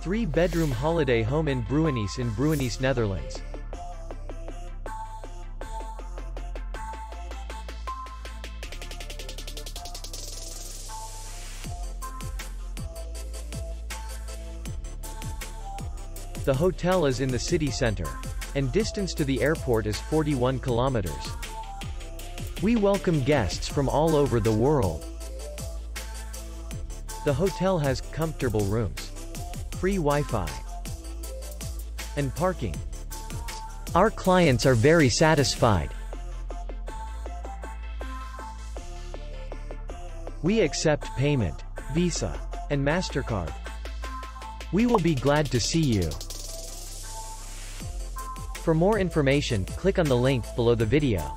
Three-bedroom holiday home in Bruinisse in Bruinisse, Netherlands. The hotel is in the city center. And distance to the airport is 41 kilometers. We welcome guests from all over the world. The hotel has comfortable rooms, free Wi-Fi, and parking. Our clients are very satisfied. We accept payment, Visa, and MasterCard. We will be glad to see you. For more information, click on the link below the video.